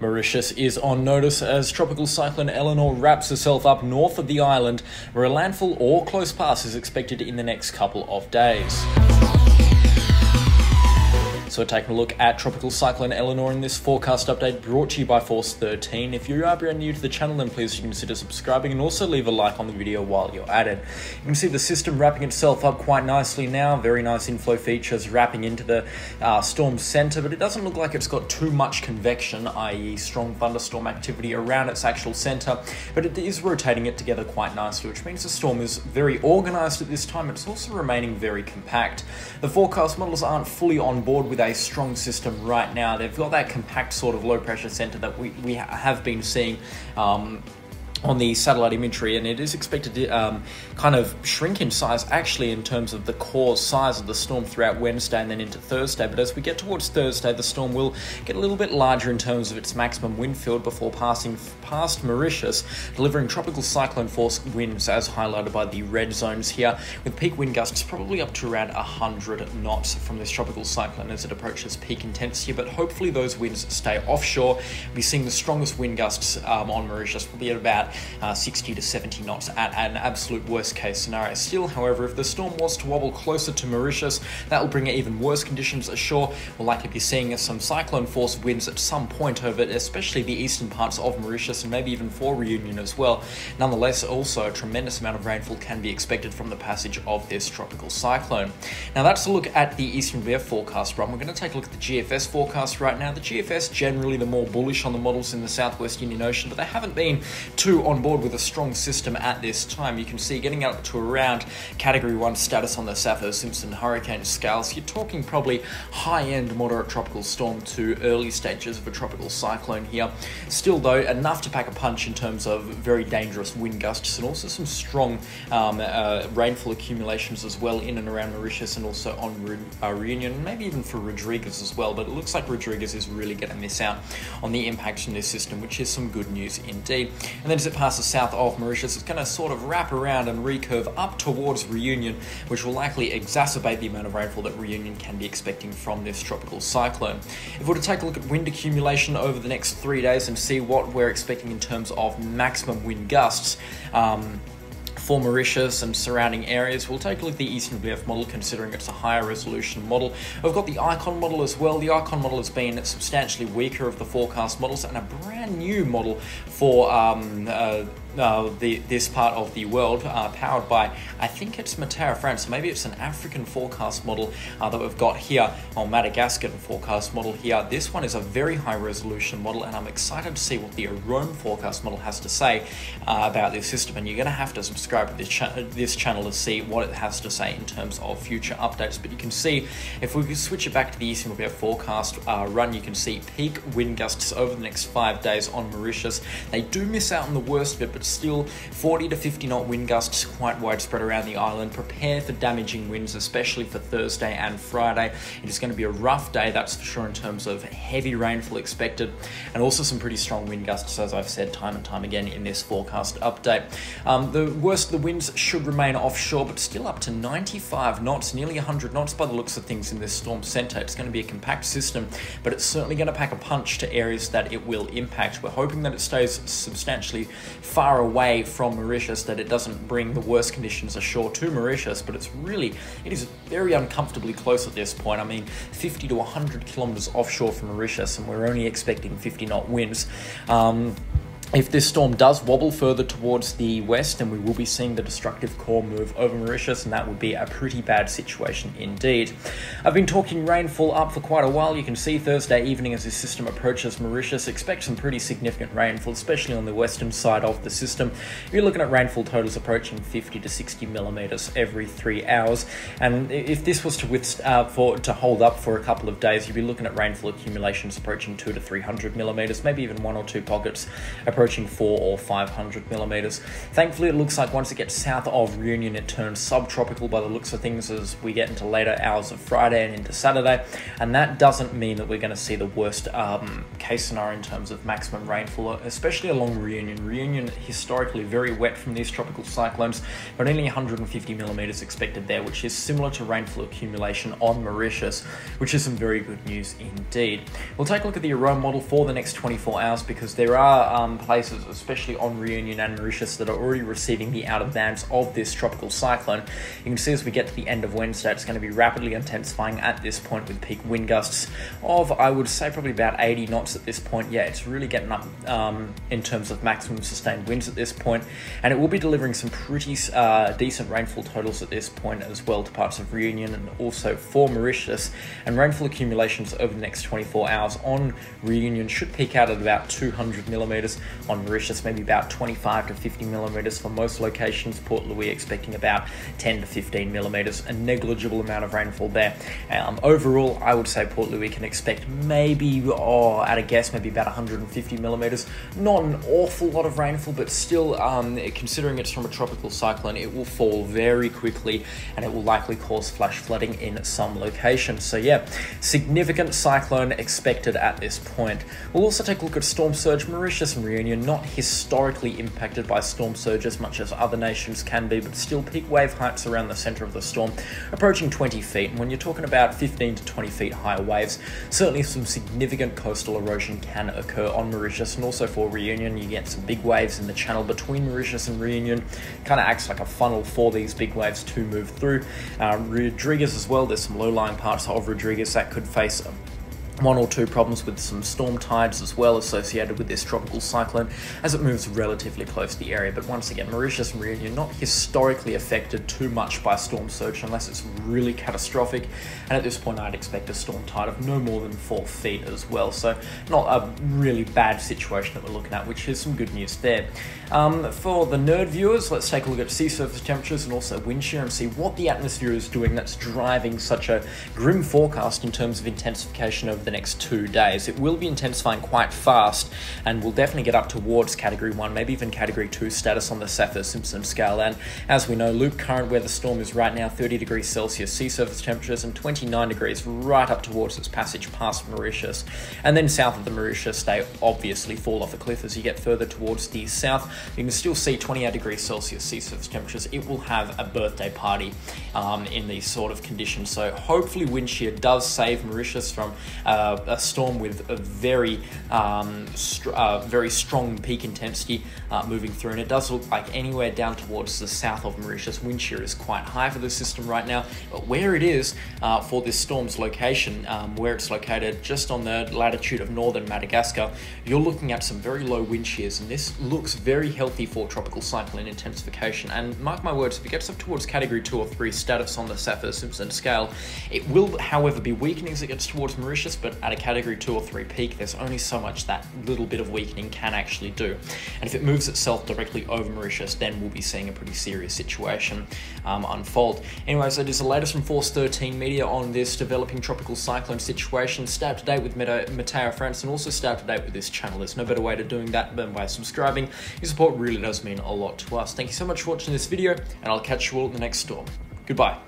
Mauritius is on notice as tropical cyclone Eleanor wraps herself up north of the island, where a landfall or close pass is expected in the next couple of days. So taking a look at Tropical Cyclone Eleanor in this forecast update brought to you by Force 13. If you are brand new to the channel, then please consider subscribing and also leave a like on the video while you're at it. You can see the system wrapping itself up quite nicely now. Very nice inflow features wrapping into the uh, storm center, but it doesn't look like it's got too much convection, i.e. strong thunderstorm activity around its actual center, but it is rotating it together quite nicely, which means the storm is very organized at this time. It's also remaining very compact. The forecast models aren't fully on board with a a strong system right now. They've got that compact sort of low pressure center that we, we have been seeing um, on the satellite imagery, and it is expected to um, kind of shrink in size actually in terms of the core size of the storm throughout Wednesday and then into Thursday. But as we get towards Thursday, the storm will get a little bit larger in terms of its maximum wind field before passing past Mauritius, delivering tropical cyclone force winds as highlighted by the red zones here, with peak wind gusts probably up to around 100 knots from this tropical cyclone as it approaches peak intensity. But hopefully, those winds stay offshore. We'll be seeing the strongest wind gusts um, on Mauritius, will be at about uh, 60 to 70 knots at an absolute worst case scenario. Still, however, if the storm was to wobble closer to Mauritius, that will bring even worse conditions ashore. We'll likely be seeing some cyclone force winds at some point over especially the eastern parts of Mauritius and maybe even for Reunion as well. Nonetheless, also a tremendous amount of rainfall can be expected from the passage of this tropical cyclone. Now that's a look at the Eastern VF forecast run. We're going to take a look at the GFS forecast right now. The GFS generally the more bullish on the models in the Southwest Indian Ocean, but they haven't been too on board with a strong system at this time. You can see getting up to around Category 1 status on the Saffir-Simpson hurricane scales, you're talking probably high-end moderate tropical storm to early stages of a tropical cyclone here. Still though, enough to pack a punch in terms of very dangerous wind gusts and also some strong um, uh, rainfall accumulations as well in and around Mauritius and also on Re uh, Reunion, maybe even for Rodrigues as well, but it looks like Rodrigues is really going to miss out on the impact from this system, which is some good news indeed. And then it passes south of Mauritius, it's going to sort of wrap around and recurve up towards Reunion, which will likely exacerbate the amount of rainfall that Reunion can be expecting from this tropical cyclone. If we were to take a look at wind accumulation over the next three days and see what we're expecting in terms of maximum wind gusts, um, for Mauritius and surrounding areas. We'll take a look at the Eastern VF model considering it's a higher resolution model. We've got the Icon model as well. The Icon model has been substantially weaker of the forecast models and a brand new model for um, uh, uh, the, this part of the world, uh, powered by, I think it's Meteo France, maybe it's an African forecast model uh, that we've got here, or Madagascar forecast model here. This one is a very high resolution model, and I'm excited to see what the AROME forecast model has to say uh, about this system. And you're going to have to subscribe to this, cha this channel to see what it has to say in terms of future updates. But you can see, if we switch it back to the Eastern Weather forecast uh, run, you can see peak wind gusts over the next five days on Mauritius. They do miss out on the worst bit, but still 40 to 50 knot wind gusts quite widespread around the island. Prepare for damaging winds, especially for Thursday and Friday. It is going to be a rough day, that's for sure, in terms of heavy rainfall expected, and also some pretty strong wind gusts, as I've said time and time again in this forecast update. Um, the worst of the winds should remain offshore, but still up to 95 knots, nearly 100 knots by the looks of things in this storm center. It's going to be a compact system, but it's certainly going to pack a punch to areas that it will impact. We're hoping that it stays substantially far far away from Mauritius that it doesn't bring the worst conditions ashore to Mauritius, but it's really, it is very uncomfortably close at this point. I mean, 50 to 100 kilometers offshore from Mauritius, and we're only expecting 50 knot winds. Um, if this storm does wobble further towards the west, then we will be seeing the destructive core move over Mauritius, and that would be a pretty bad situation indeed. I've been talking rainfall up for quite a while. You can see Thursday evening as this system approaches Mauritius, expect some pretty significant rainfall, especially on the western side of the system. You're looking at rainfall totals approaching 50 to 60 millimeters every three hours, and if this was to withst- uh, for to hold up for a couple of days, you'd be looking at rainfall accumulations approaching two to 300 millimeters, maybe even one or two pockets approaching four or 500 millimeters. Thankfully, it looks like once it gets south of Reunion, it turns subtropical by the looks of things as we get into later hours of Friday and into Saturday. And that doesn't mean that we're going to see the worst um, case scenario in terms of maximum rainfall, especially along Reunion. Reunion historically very wet from these tropical cyclones, but only 150 millimeters expected there, which is similar to rainfall accumulation on Mauritius, which is some very good news indeed. We'll take a look at the Aurora model for the next 24 hours because there are um, places, especially on Reunion and Mauritius, that are already receiving the outer bands of this tropical cyclone. You can see as we get to the end of Wednesday, it's going to be rapidly intensifying at this point with peak wind gusts of, I would say, probably about 80 knots at this point. Yeah, it's really getting up um, in terms of maximum sustained winds at this point, and it will be delivering some pretty uh, decent rainfall totals at this point as well to parts of Reunion and also for Mauritius. And rainfall accumulations over the next 24 hours on Reunion should peak out at about 200 millimeters. On Mauritius, maybe about 25 to 50 millimeters for most locations. Port Louis expecting about 10 to 15 millimeters, a negligible amount of rainfall there. Um, overall, I would say Port Louis can expect maybe, oh, at a guess, maybe about 150 millimeters. Not an awful lot of rainfall, but still, um, considering it's from a tropical cyclone, it will fall very quickly and it will likely cause flash flooding in some locations. So, yeah, significant cyclone expected at this point. We'll also take a look at storm surge. Mauritius and Reunion, not historically impacted by storm surge as much as other nations can be, but still peak wave heights around the center of the storm approaching 20 feet. And when you're talking about 15 to 20 feet higher waves, certainly some significant coastal erosion can occur on Mauritius and also for Reunion. You get some big waves in the channel between Mauritius and Reunion, kind of acts like a funnel for these big waves to move through. Uh, Rodrigues as well, there's some low lying parts of Rodrigues that could face one or two problems with some storm tides as well associated with this tropical cyclone as it moves relatively close to the area. But once again, Mauritius and Reunion not historically affected too much by storm surge unless it's really catastrophic. And at this point, I'd expect a storm tide of no more than four feet as well. So not a really bad situation that we're looking at, which is some good news there. Um, for the nerd viewers, let's take a look at sea surface temperatures and also wind shear and see what the atmosphere is doing that's driving such a grim forecast in terms of intensification of the next two days. It will be intensifying quite fast and will definitely get up towards Category 1, maybe even Category 2 status on the Saffir-Simpson scale. And as we know, loop current where the storm is right now, 30 degrees Celsius sea surface temperatures and 29 degrees right up towards its passage past Mauritius. And then south of the Mauritius, they obviously fall off a cliff as you get further towards the south. You can still see 28 degrees Celsius sea surface temperatures. It will have a birthday party um, in these sort of conditions. So hopefully wind shear does save Mauritius from uh, uh, a storm with a very, um, uh, very strong peak intensity uh, moving through, and it does look like anywhere down towards the south of Mauritius, wind shear is quite high for the system right now. But where it is uh, for this storm's location, um, where it's located just on the latitude of northern Madagascar, you're looking at some very low wind shears, and this looks very healthy for tropical cyclone intensification. And mark my words, if it gets up towards category two or three status on the Saffir-Simpson scale, it will, however, be weakening as it gets towards Mauritius, but but at a category 2 or 3 peak, there's only so much that little bit of weakening can actually do. And if it moves itself directly over Mauritius, then we'll be seeing a pretty serious situation um, unfold. Anyways, that is the latest from Force 13 Media on this developing tropical cyclone situation. Stay up to date with Meteo France and also stay up to date with this channel. There's no better way to doing that than by subscribing. Your support really does mean a lot to us. Thank you so much for watching this video, and I'll catch you all in the next storm. Goodbye.